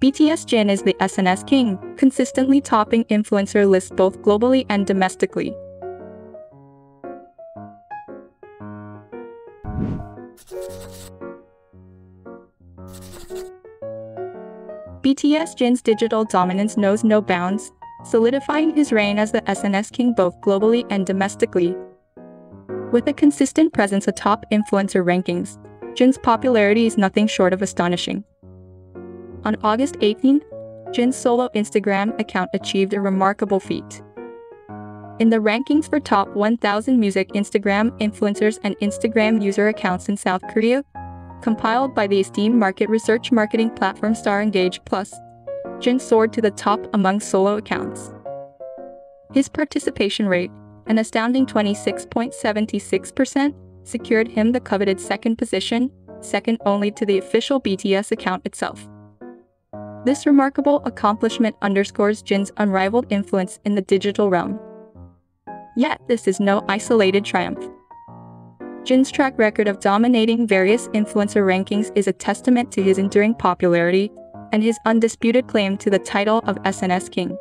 BTS Jin is the SNS king, consistently topping influencer lists both globally and domestically. BTS Jin's digital dominance knows no bounds, solidifying his reign as the SNS king both globally and domestically. With a consistent presence atop influencer rankings, Jin's popularity is nothing short of astonishing. On August 18, Jin's solo Instagram account achieved a remarkable feat. In the rankings for top 1000 music Instagram influencers and Instagram user accounts in South Korea, compiled by the esteemed market research marketing platform Starngage Plus, Jin soared to the top among solo accounts. His participation rate, an astounding 26.76%, secured him the coveted second position, second only to the official BTS account itself. This remarkable accomplishment underscores Jin's unrivaled influence in the digital realm. Yet, this is no isolated triumph. Jin's track record of dominating various influencer rankings is a testament to his enduring popularity and his undisputed claim to the title of SNS King.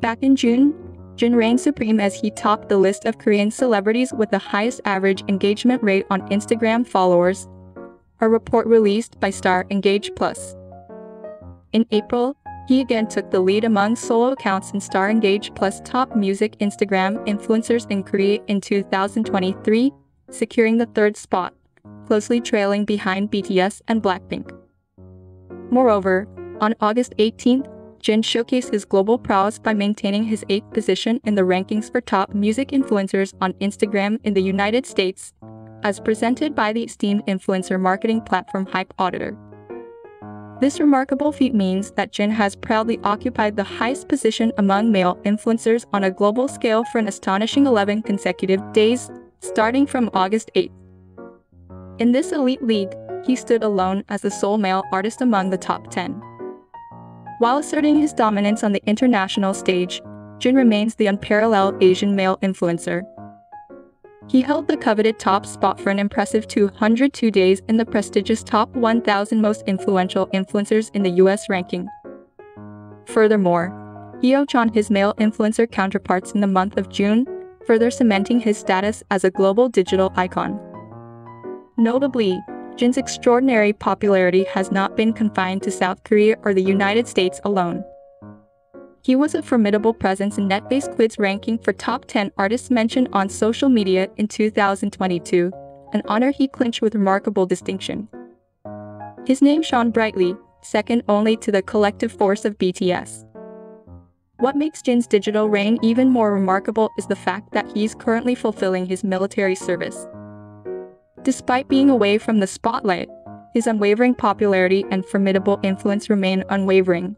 Back in June, Jin reigned supreme as he topped the list of Korean celebrities with the highest average engagement rate on Instagram followers, a report released by Starngage Plus. In April, he again took the lead among solo accounts in Starngage Plus top music Instagram influencers in Korea in 2023, securing the third spot, closely trailing behind BTS and Blackpink. Moreover, on August 18th, Jin showcased his global prowess by maintaining his eighth position in the rankings for top music influencers on Instagram in the United States, as presented by the esteemed influencer marketing platform HypeAuditor. This remarkable feat means that Jin has proudly occupied the highest position among male influencers on a global scale for an astonishing 11 consecutive days, starting from August 8. In this elite league, he stood alone as the sole male artist among the top 10. While asserting his dominance on the international stage, Jin remains the unparalleled Asian male influencer. He held the coveted top spot for an impressive 202 days in the prestigious top 1,000 most influential influencers in the US ranking. Furthermore, he outshone his male influencer counterparts in the month of June, further cementing his status as a global digital icon. Notably, Jin's extraordinary popularity has not been confined to South Korea or the United States alone. He was a formidable presence in NetBase Quid's ranking for top 10 artists mentioned on social media in 2022, an honor he clinched with remarkable distinction. His name shone brightly, second only to the collective force of BTS. What makes Jin's digital reign even more remarkable is the fact that he's currently fulfilling his military service. Despite being away from the spotlight, his unwavering popularity and formidable influence remain unwavering.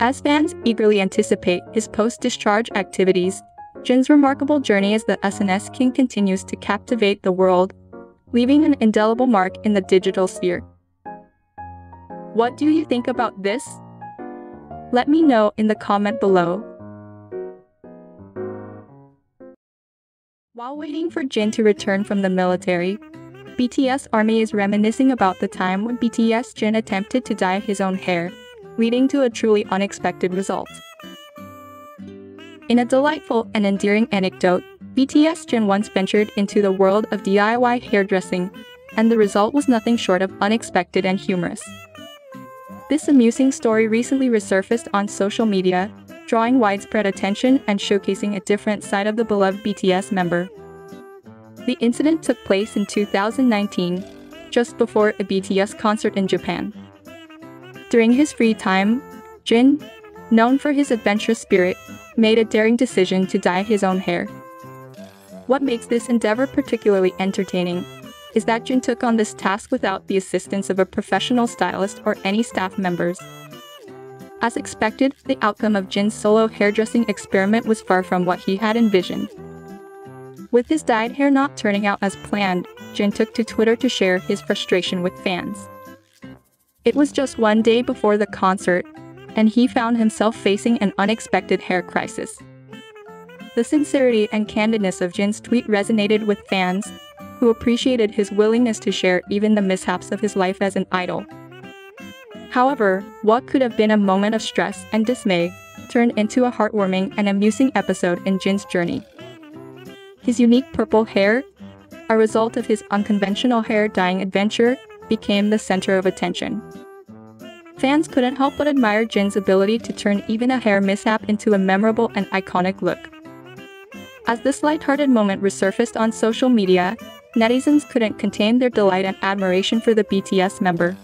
As fans eagerly anticipate his post-discharge activities, Jin's remarkable journey as the SNS King continues to captivate the world, leaving an indelible mark in the digital sphere. What do you think about this? Let me know in the comment below. While waiting for Jin to return from the military, BTS Army is reminiscing about the time when BTS Jin attempted to dye his own hair, leading to a truly unexpected result. In a delightful and endearing anecdote, BTS Jin once ventured into the world of DIY hairdressing, and the result was nothing short of unexpected and humorous. This amusing story recently resurfaced on social media, drawing widespread attention and showcasing a different side of the beloved BTS member. The incident took place in 2019, just before a BTS concert in Japan. During his free time, Jin, known for his adventurous spirit, made a daring decision to dye his own hair. What makes this endeavor particularly entertaining is that Jin took on this task without the assistance of a professional stylist or any staff members. As expected, the outcome of Jin's solo hairdressing experiment was far from what he had envisioned. With his dyed hair not turning out as planned, Jin took to Twitter to share his frustration with fans. It was just one day before the concert, and he found himself facing an unexpected hair crisis. The sincerity and candidness of Jin's tweet resonated with fans, who appreciated his willingness to share even the mishaps of his life as an idol. However, what could have been a moment of stress and dismay turned into a heartwarming and amusing episode in Jin's journey. His unique purple hair, a result of his unconventional hair dyeing adventure, became the center of attention. Fans couldn't help but admire Jin's ability to turn even a hair mishap into a memorable and iconic look. As this light-hearted moment resurfaced on social media, netizens couldn't contain their delight and admiration for the BTS member.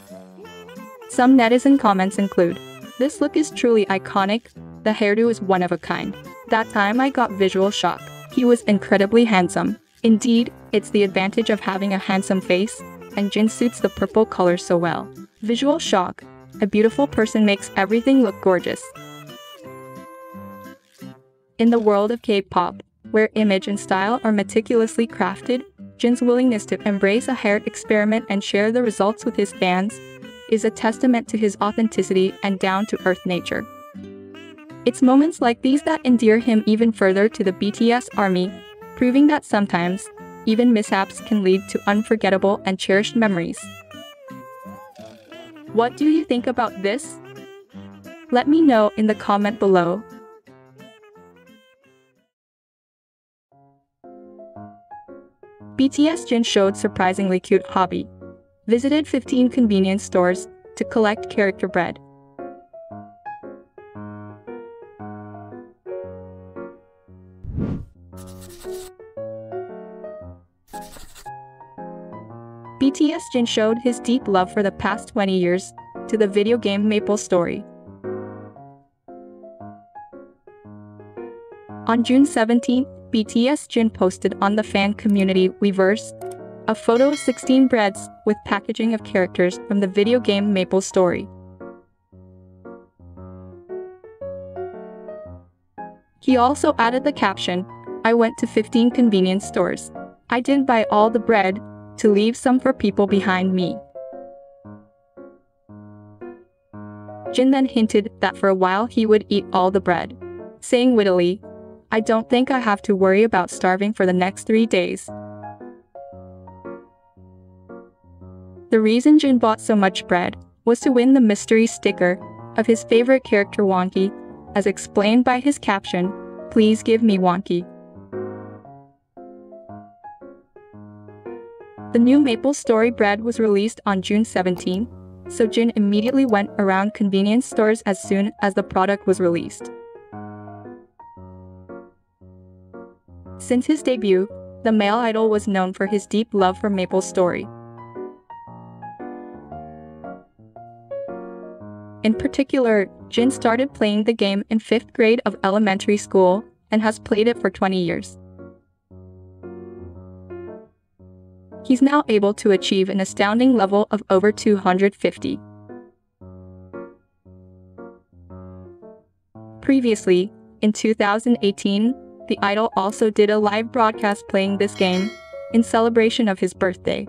Some netizen comments include, This look is truly iconic, the hairdo is one of a kind. That time I got visual shock. He was incredibly handsome. Indeed, it's the advantage of having a handsome face, and Jin suits the purple color so well. Visual shock. A beautiful person makes everything look gorgeous. In the world of K-pop, where image and style are meticulously crafted, Jin's willingness to embrace a hair experiment and share the results with his fans is a testament to his authenticity and down-to-earth nature. It's moments like these that endear him even further to the BTS army, proving that sometimes, even mishaps can lead to unforgettable and cherished memories. What do you think about this? Let me know in the comment below. BTS Jin showed surprisingly cute hobby. Visited 15 convenience stores to collect character bread. BTS Jin showed his deep love for the past 20 years to the video game MapleStory. On June 17, BTS Jin posted on the fan community Weverse a photo of 16 breads with packaging of characters from the video game MapleStory. He also added the caption, I went to 15 convenience stores. I didn't buy all the bread, to leave some for people behind me. Jin then hinted that for a while he would eat all the bread, saying wittily, I don't think I have to worry about starving for the next three days. The reason Jin bought so much bread was to win the mystery sticker of his favorite character Wonky, as explained by his caption, Please give me Wonky. The new MapleStory bread was released on June 17, so Jin immediately went around convenience stores as soon as the product was released. Since his debut, the male idol was known for his deep love for MapleStory. In particular, Jin started playing the game in 5th grade of elementary school and has played it for 20 years. he's now able to achieve an astounding level of over 250. Previously, in 2018, the Idol also did a live broadcast playing this game in celebration of his birthday.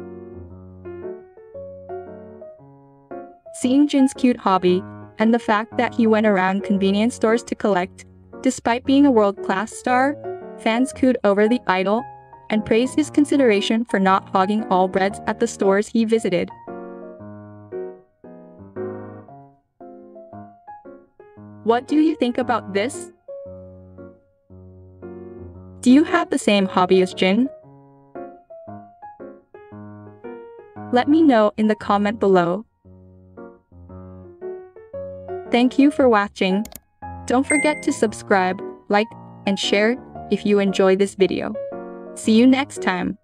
Seeing Jin's cute hobby and the fact that he went around convenience stores to collect, despite being a world-class star, fans cooed over the Idol and praised his consideration for not hogging all breads at the stores he visited. What do you think about this? Do you have the same hobby as Jin? Let me know in the comment below. Thank you for watching. Don't forget to subscribe, like, and share if you enjoy this video. See you next time.